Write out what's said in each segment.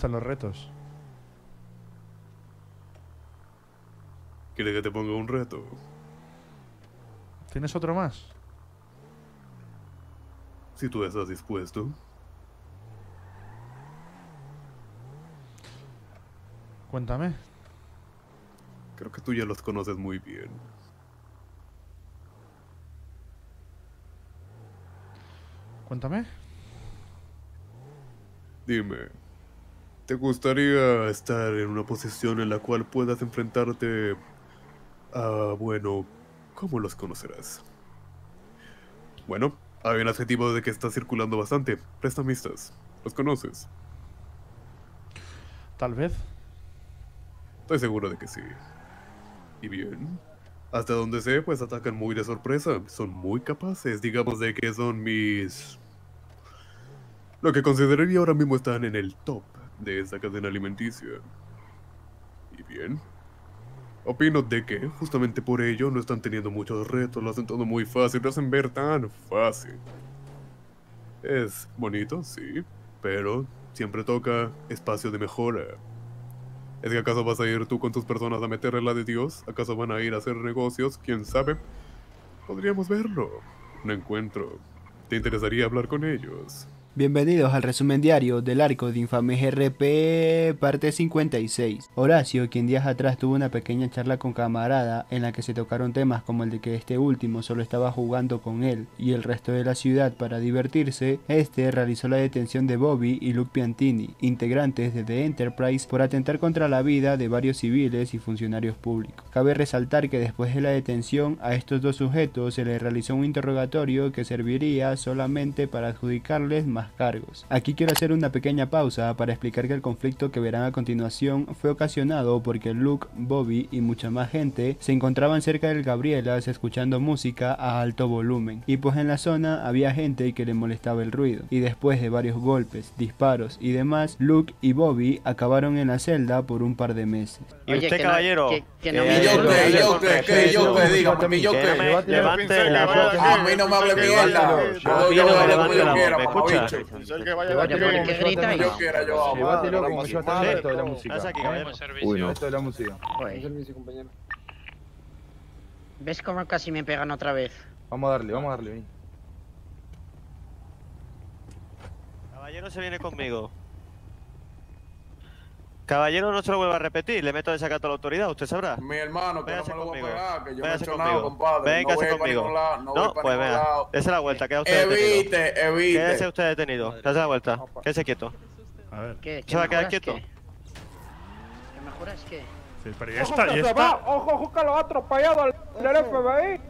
gustan los retos. ¿Quieres que te ponga un reto? ¿Tienes otro más? Si tú estás dispuesto. Cuéntame. Creo que tú ya los conoces muy bien. Cuéntame. Dime, ¿te gustaría estar en una posición en la cual puedas enfrentarte a, bueno, ¿cómo los conocerás? Bueno, hay un adjetivo de que está circulando bastante. Prestamistas. ¿Los conoces? Tal vez. Estoy seguro de que sí. Y bien. Hasta donde sé, pues atacan muy de sorpresa. Son muy capaces. Digamos de que son mis... Lo que consideraría ahora mismo están en el top de esa cadena alimenticia. Y bien. Opino de que, justamente por ello, no están teniendo muchos retos, lo hacen todo muy fácil, lo hacen ver tan fácil. Es bonito, sí, pero siempre toca espacio de mejora. ¿Es que acaso vas a ir tú con tus personas a meterle la de Dios? ¿Acaso van a ir a hacer negocios? ¿Quién sabe? Podríamos verlo. Un encuentro. ¿Te interesaría hablar con ellos? Bienvenidos al resumen diario del arco de Infame GRP, parte 56. Horacio, quien días atrás tuvo una pequeña charla con camarada en la que se tocaron temas como el de que este último solo estaba jugando con él y el resto de la ciudad para divertirse, este realizó la detención de Bobby y Luke Piantini, integrantes de The Enterprise, por atentar contra la vida de varios civiles y funcionarios públicos. Cabe resaltar que después de la detención a estos dos sujetos se les realizó un interrogatorio que serviría solamente para adjudicarles más cargos. Aquí quiero hacer una pequeña pausa para explicar que el conflicto que verán a continuación fue ocasionado porque Luke, Bobby y mucha más gente se encontraban cerca del Gabrielas escuchando música a alto volumen y pues en la zona había gente que le molestaba el ruido y después de varios golpes, disparos y demás, Luke y Bobby acabaron en la celda por un par de meses. ¿Y usted, caballero? Que no me yo que yo qué, dígame, yo qué. Levante la voz. A mí no me hable mierda. Yo yo hablo como yo quiera, bicho. El que vaya a batir ¿Qué grita yo quiera, yo. Llévatelo como si fuera esto de la música. Uy, no. Esto de la música. ¿Ves cómo casi me pegan otra vez? Vamos a darle, vamos a darle. Ven. Caballero se viene conmigo. Caballero no se lo vuelva a repetir, le meto desacato a la autoridad, usted sabrá. Mi hermano, que no me lo voy a conmigo. pegar, que yo he hecho nada, conmigo. compadre. Véngase no conmigo. lado, no No, voy para pues venga. Dese la vuelta, queda usted detenido. Evite, evite. Quédese usted detenido. Dese la vuelta. Quédese quieto. A ver. ¿Qué? ¿Se va a quedar quieto? qué? ¿Qué mejoras qué? Sí, pero ya está, ya está. Ojo, ojo, que lo ha atropellado el FBI.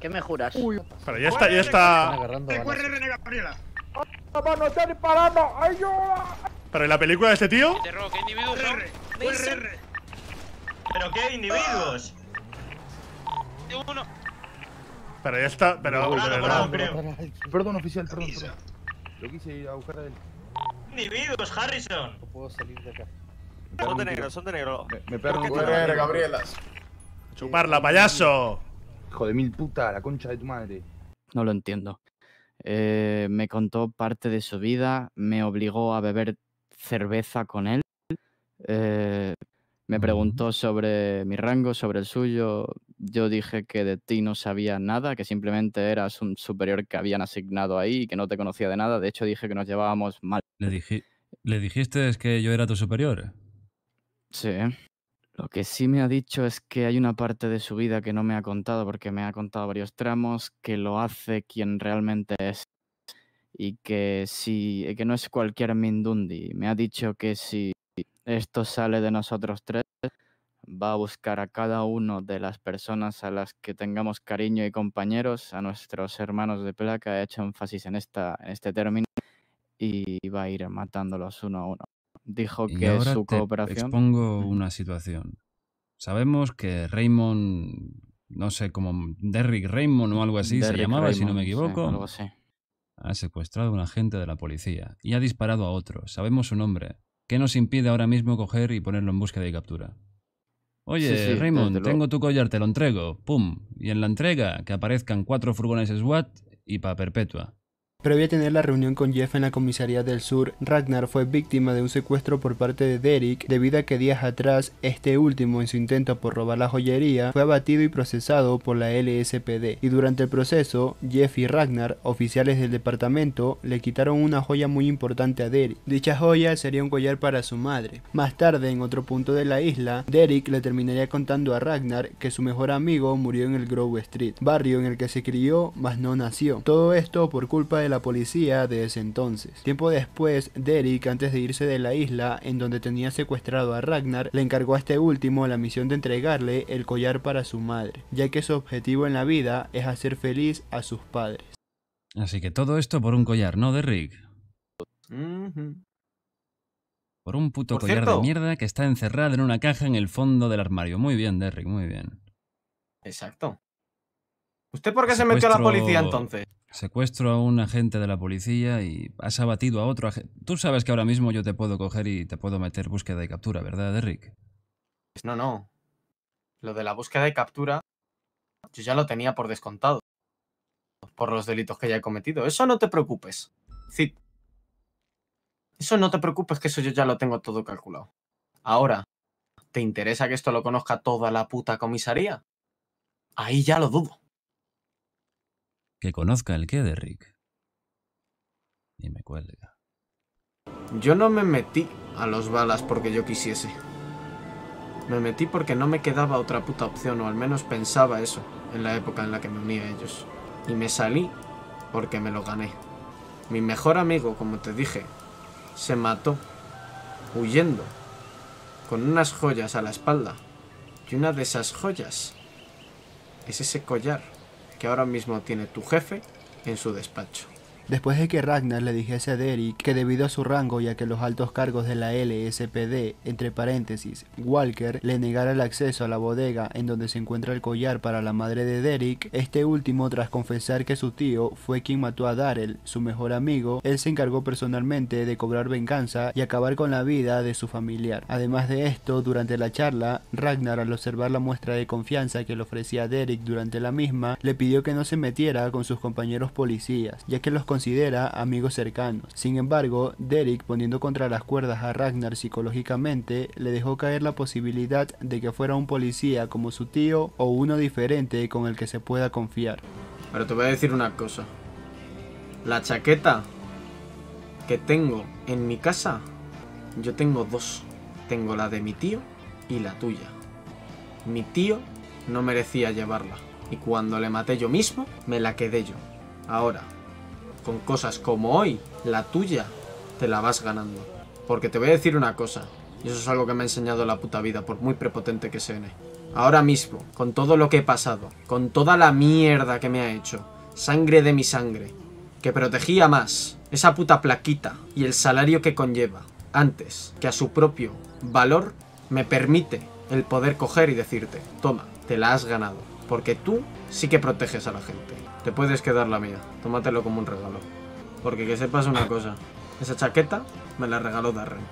¿Qué mejoras? Pero ya está, ya está. Papá, no está disparando. ¡Ayuda! Pero en la película de este tío. ¿Qué individuos son? ¿Pero qué individuos? Uno. Pero ya está, pero. Morado, pero no. Perdón, oficial, perdón, perdón. Lo quise ir a buscar a él. Individuos, Harrison. Son de negro, son de negro. Me, me pegaron un ¿Por qué Gabrielas. Chuparla, payaso. Hijo de mil puta, la concha de tu madre. No lo entiendo. Eh, me contó parte de su vida, me obligó a beber cerveza con él, eh, me preguntó sobre mi rango, sobre el suyo. Yo dije que de ti no sabía nada, que simplemente eras un superior que habían asignado ahí y que no te conocía de nada. De hecho, dije que nos llevábamos mal. ¿Le, ¿Le dijiste que yo era tu superior? Sí. Lo que sí me ha dicho es que hay una parte de su vida que no me ha contado porque me ha contado varios tramos, que lo hace quien realmente es y que si que no es cualquier Mindundi. Me ha dicho que si esto sale de nosotros tres, va a buscar a cada uno de las personas a las que tengamos cariño y compañeros, a nuestros hermanos de placa, he hecho énfasis en esta en este término y va a ir matándolos uno a uno. Dijo Y que ahora su te cooperación expongo una situación. Sabemos que Raymond, no sé, como Derrick Raymond o algo así se llamaba, si no me Raymond, sí, equivoco, algo así. Ha secuestrado a un agente de la policía y ha disparado a otro. Sabemos su nombre. ¿Qué nos impide ahora mismo coger y ponerlo en búsqueda y captura? Oye, Sí, sí, Raymond, tengo tu collar, te lo entrego. ¡Pum! Y en la entrega, que aparezcan cuatro furgones SWAT y pa' perpetua. Previo a tener la reunión con Jeff en la comisaría del sur, Ragnar fue víctima de un secuestro por parte de Derek debido a que días atrás este último en su intento por robar la joyería fue abatido y procesado por la LSPD y durante el proceso Jeff y Ragnar, oficiales del departamento, le quitaron una joya muy importante a Derek. Dicha joya sería un collar para su madre. Más tarde, en otro punto de la isla, Derek le terminaría contando a Ragnar que su mejor amigo murió en el Grove Street, barrio en el que se crió mas no nació. Todo esto por culpa de la policía de ese entonces. Tiempo después, Derek, antes de irse de la isla en donde tenía secuestrado a Ragnar, le encargó a este último la misión de entregarle el collar para su madre, ya que su objetivo en la vida es hacer feliz a sus padres. Así que todo esto por un collar, ¿no, Derrick? Por un puto Por collar cierto. de mierda que está encerrado en una caja en el fondo del armario. Muy bien, Derrick, muy bien. Exacto. ¿Usted por qué se metió a la policía entonces? Secuestro a un agente de la policía y has abatido a otro agente. Tú sabes que ahora mismo yo te puedo coger y te puedo meter búsqueda y captura, ¿verdad, Derrick? Pues no, no. Lo de la búsqueda y captura, yo ya lo tenía por descontado. Por los delitos que ya he cometido. Eso no te preocupes. Cid. Eso no te preocupes, que eso yo ya lo tengo todo calculado. Ahora, ¿te interesa que esto lo conozca toda la puta comisaría? Ahí ya lo dudo. Que conozca el qué, Derrick. Y me cuelga. Yo no me metí a los balas porque yo quisiese. Me metí porque no me quedaba otra puta opción, o al menos pensaba eso, en la época en la que me uní a ellos. Y me salí porque me lo gané. Mi mejor amigo, como te dije, se mató, huyendo, con unas joyas a la espalda. Y una de esas joyas es ese collar que ahora mismo tiene tu jefe en su despacho. Después de que Ragnar le dijese a Derek que debido a su rango y a que los altos cargos de la LSPD, entre paréntesis, Walker, le negara el acceso a la bodega en donde se encuentra el collar para la madre de Derek, este último tras confesar que su tío fue quien mató a Darrell, su mejor amigo, él se encargó personalmente de cobrar venganza y acabar con la vida de su familiar. Además de esto, durante la charla, Ragnar al observar la muestra de confianza que le ofrecía Derek durante la misma, le pidió que no se metiera con sus compañeros policías, ya que los considera amigos cercanos. Sin embargo, Derek, poniendo contra las cuerdas a Ragnar psicológicamente, le dejó caer la posibilidad de que fuera un policía como su tío o uno diferente con el que se pueda confiar. Pero te voy a decir una cosa. La chaqueta que tengo en mi casa, yo tengo dos. Tengo la de mi tío y la tuya. Mi tío no merecía llevarla. Y cuando le maté yo mismo, me la quedé yo. Ahora, con cosas como hoy, la tuya te la vas ganando. Porque te voy a decir una cosa, y eso es algo que me ha enseñado la puta vida, por muy prepotente que suene. Ahora mismo, con todo lo que he pasado, con toda la mierda que me ha hecho, sangre de mi sangre, que protegía más esa puta plaquita y el salario que conlleva, antes que a su propio valor, me permite el poder coger y decirte, toma, te la has ganado, porque tú sí que proteges a la gente. Te puedes quedar la mía, tómatelo como un regalo. Porque que sepas una cosa, esa chaqueta me la regaló Darren.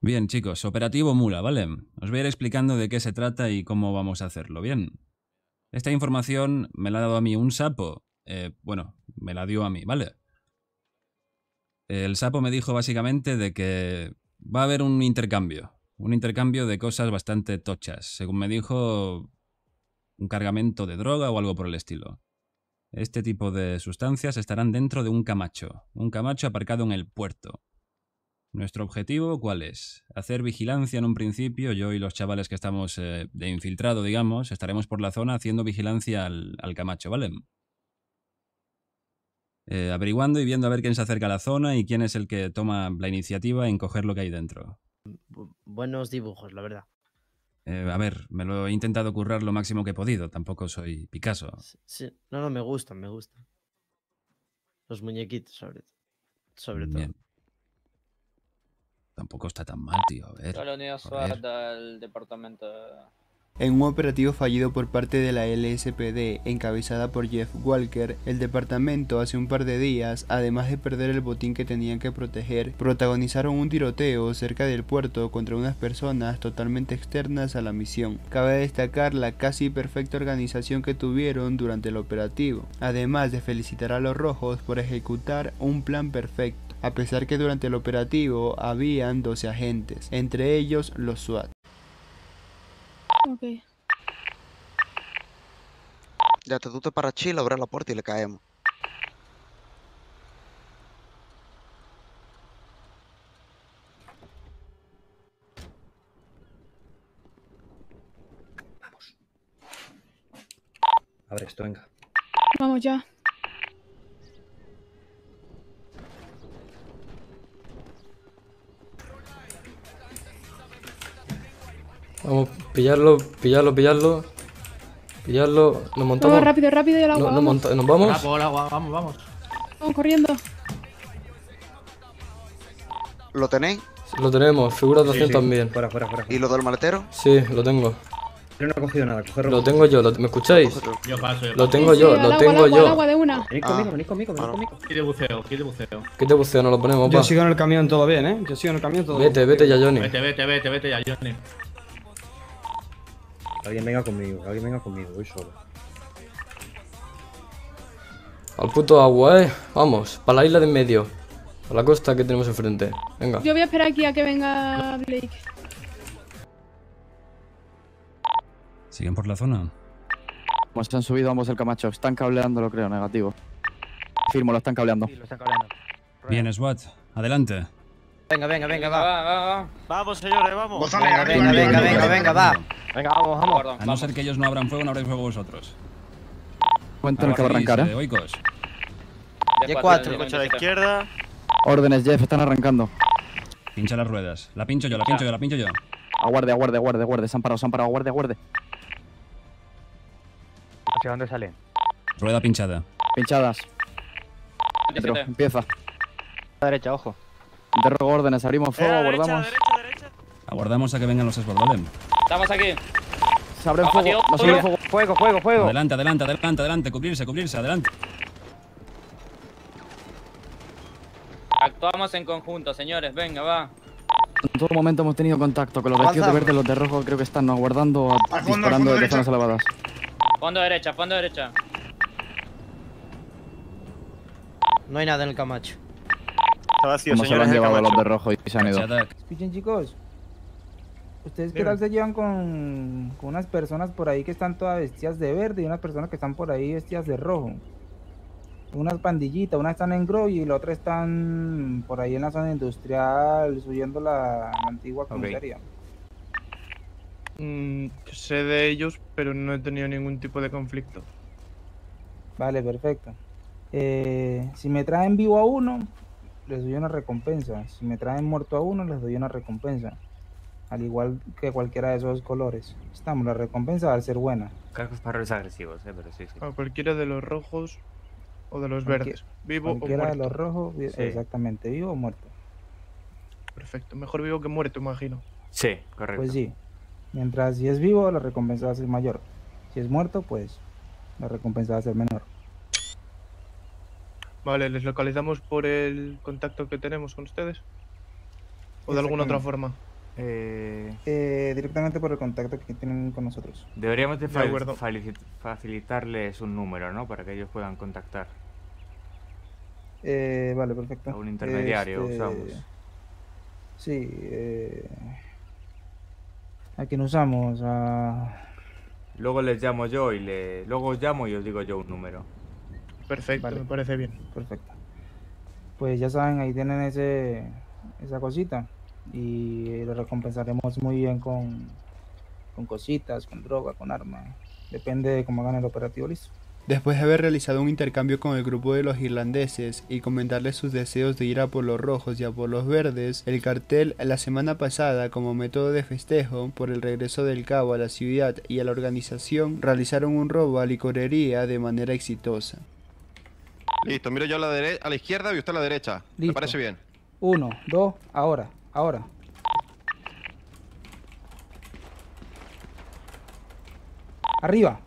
Bien, chicos, operativo Mula, ¿vale? Os voy a ir explicando de qué se trata y cómo vamos a hacerlo, ¿bien? Esta información me la ha dado a mí un sapo. Eh, bueno, me la dio a mí, ¿vale? El sapo me dijo básicamente de que va a haber un intercambio. Un intercambio de cosas bastante tochas. Según me dijo, un cargamento de droga o algo por el estilo. Este tipo de sustancias estarán dentro de un camacho. Un camacho aparcado en el puerto. ¿Nuestro objetivo cuál es? Hacer vigilancia en un principio. Yo y los chavales que estamos eh, de infiltrado, digamos, estaremos por la zona haciendo vigilancia al, Camacho, ¿vale? Eh, averiguando y viendo a ver quién se acerca a la zona y quién es el que toma la iniciativa en coger lo que hay dentro. Buenos dibujos, la verdad. Eh, a ver, me lo he intentado currar lo máximo que he podido. Tampoco soy Picasso. Sí, no, no, me gustan, me gustan. Los muñequitos, sobre, sobre todo. Bien. Tampoco está tan mal, tío. A ver. Colonia a ver. SWAT del departamento En un operativo fallido por parte de la LSPD, encabezada por Jeff Walker, el departamento hace un par de días, además de perder el botín que tenían que proteger, protagonizaron un tiroteo cerca del puerto contra unas personas totalmente externas a la misión. Cabe destacar la casi perfecta organización que tuvieron durante el operativo, además de felicitar a los rojos por ejecutar un plan perfecto, a pesar que durante el operativo habían 12 agentes, entre ellos los SWAT. Ok. Ya te tú te para Chile, abre la puerta y le caemos. Abre esto, venga. Vamos ya. Pillarlo, pillarlo, pillarlo. Pillarlo, nos montamos. Vamos rápido, rápido y al No- agua. no vamos. monta- ¿Nos vamos? vamos, vamos. Vamos corriendo. ¿Lo tenéis? Lo tenemos, figuras de Sí, acción sí. también. Fuera, fuera, fuera. ¿Y lo del maletero? Sí, lo tengo. Yo no he cogido nada, coge Lo tengo yo, lo- ¿me escucháis? Yo paso, yo Lo paso. tengo Sí, yo, lo agua, tengo agua, al yo. agua de una. Venid Ah. conmigo, venid conmigo, venid conmigo. Kit de buceo, kit de buceo. ¿Qué te buceo? Nos lo ponemos, Yo va. sigo en el camión todo bien, ¿eh? Yo sigo en el camión todo Vete, bien. vete ya, Johnny. Vete, vete, vete, vete ya, Johnny. Alguien venga conmigo, alguien venga conmigo, voy solo. Al puto agua, eh. Vamos, para la isla de en medio. A la costa que tenemos enfrente. Venga. Yo voy a esperar aquí a que venga Blake. ¿Siguen por la zona? Pues se han subido ambos el Camacho. Están cableando, lo creo, negativo. Firmo, lo están cableando. Bien, SWAT. Adelante. Venga, venga, venga, va. Vamos, señores, vamos. Venga, venga, venga, venga, venga, va. Venga, vamos, vamos. A no ser que ellos no abran fuego, no abráis fuego vosotros. Cuenten el que va a arrancar, eh. Oikos. Y4. Coche a la izquierda. Órdenes, Jeff, están arrancando. Pincha las ruedas. La pincho yo, la pincho yo, la pincho yo. Aguarde, aguarde, aguarde, aguarde. Se han parado, se han parado, aguarde, aguarde. ¿Hacia dónde salen? Rueda pinchada. Pinchadas. Dentro, empieza. A la derecha, ojo. Interrogo órdenes, abrimos fuego, Eh, aguardamos. Aguardamos a que vengan los esbord, ¿vale? Estamos aquí. Se abren Vamos, fuego, tío, nos fuego. fuego. Fuego, fuego, fuego. Adelante, adelante, adelante, adelante. Cubrirse, cubrirse, adelante. Actuamos en conjunto, señores. Venga, va. En todo momento hemos tenido contacto con los vestidos de verde, los de rojo creo que están aguardando, fondo, al disparando desde zonas elevadas. Fondo derecha, fondo derecha. No hay nada en el Camacho. Está vacío, Como se lo han llevado los de rojo y se han ido. Escuchen chicos, ¿ustedes qué tal se llevan con, con unas personas por ahí que están todas vestidas de verde y unas personas que están por ahí vestidas de rojo? Unas pandillitas, una están en Grow y la otra están por ahí en la zona industrial subiendo la, antigua comisaría. Mm, sé de ellos, pero no he tenido ningún tipo de conflicto. Vale, perfecto. Eh, si me traen vivo a uno, les doy una recompensa. Si me traen muerto a uno, les doy una recompensa. Al igual que cualquiera de esos colores. Estamos, la recompensa va a ser buena. Cargos para los agresivos, eh, pero sí, sí. A cualquiera de los rojos o de los Cualquier- verdes. Vivo o Cualquiera muerto. de los rojos, vi- Sí. exactamente, vivo o muerto. Perfecto. Mejor vivo que muerto, imagino. Sí, correcto. Pues sí. Mientras si es vivo, la recompensa va a ser mayor. Si es muerto, pues la recompensa va a ser menor. Vale, ¿les localizamos por el contacto que tenemos con ustedes? ¿O de alguna otra forma? Eh, directamente por el contacto que tienen con nosotros. Deberíamos de, facilitarles un número, ¿no? Para que ellos puedan contactar. Eh, vale, perfecto. A un intermediario Este, usamos. Sí, eh, ¿a quién usamos? A... Luego les llamo yo y le... Luego os llamo y os digo yo un número. Perfecto, Vale. me parece bien. Perfecto. Pues ya saben, ahí tienen ese, esa cosita y lo recompensaremos muy bien con, con cositas, con droga, con arma. Depende de cómo hagan el operativo, listo. Después de haber realizado un intercambio con el grupo de los irlandeses y comentarles sus deseos de ir a por los rojos y a por los verdes, el cartel la semana pasada como método de festejo por el regreso del cabo a la ciudad y a la organización realizaron un robo a licorería de manera exitosa. Listo, miro yo a la, dere- a la izquierda y usted a la derecha. Me Listo. parece bien. Uno, dos, ahora, ahora. Arriba.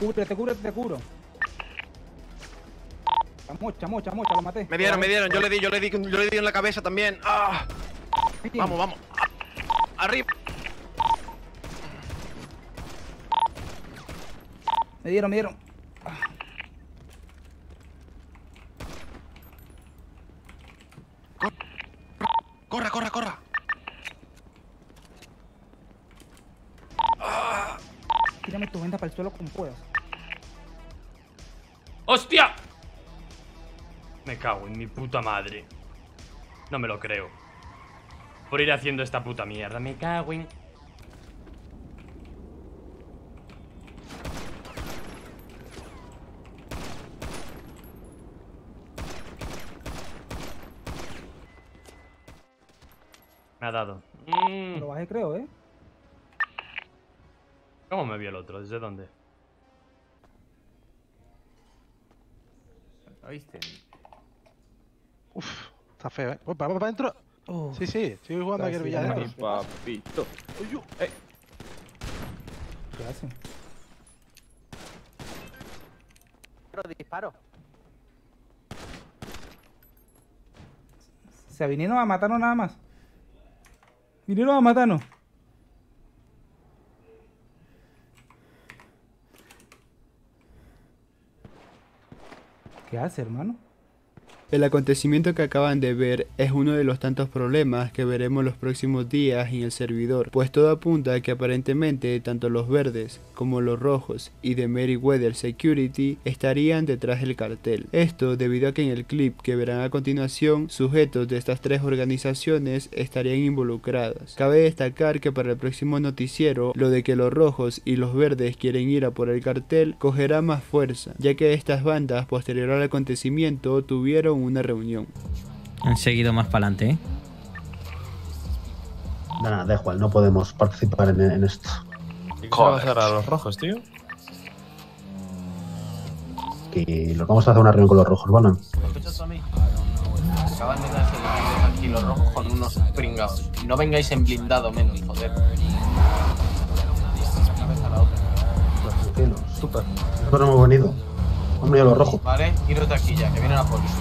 Cúbrete, cúbrete, te cubro. Chamocha, mocha, mocha, lo maté. Me dieron, me dieron. Yo le di, yo le di, yo le di en la cabeza también. ¡Ah! Vamos, vamos. Arriba. Me dieron, me dieron. Corra, corra, corra. Tírame tu venda para el suelo como puedas. ¡Hostia! Me cago en mi puta madre. No me lo creo. Por ir haciendo esta puta mierda. Me cago en... ha dado. Mm, Lo bajé, creo, ¿eh? ¿Cómo me vio el otro? ¿Desde dónde? ¿Oíste? Uf, está feo, ¿eh? Uy, ¿Vamos para adentro? Sí, sí, sigo jugando aquí el Villadentro. Mi papito. Eh, ¿Qué hacen? disparo. Se vinieron a matarnos nada más. Vinieron a matarnos. ¿Qué hace, hermano? El acontecimiento que acaban de ver es uno de los tantos problemas que veremos los próximos días en el servidor, pues todo apunta a que aparentemente tanto los verdes como los rojos y de Meriwether Security estarían detrás del cartel. Esto debido a que en el clip que verán a continuación, sujetos de estas tres organizaciones estarían involucradas. Cabe destacar que para el próximo noticiero, lo de que los rojos y los verdes quieren ir a por el cartel cogerá más fuerza, ya que estas bandas posterior al acontecimiento tuvieron una reunión. Han seguido más para adelante, ¿eh? Nada, da igual, no podemos participar en, en esto. ¿Qué se va a hacer a los rojos, tío? Que lo que vamos a hacer una reunión con los rojos, bueno. escuchas a mí? Acaban de darse aquí los rojos con unos pringados. Y no vengáis en blindado menos, joder. Súper. Nosotros no hemos venido. Hombre, a los rojos. Vale, iros de aquí ya, que viene la policía.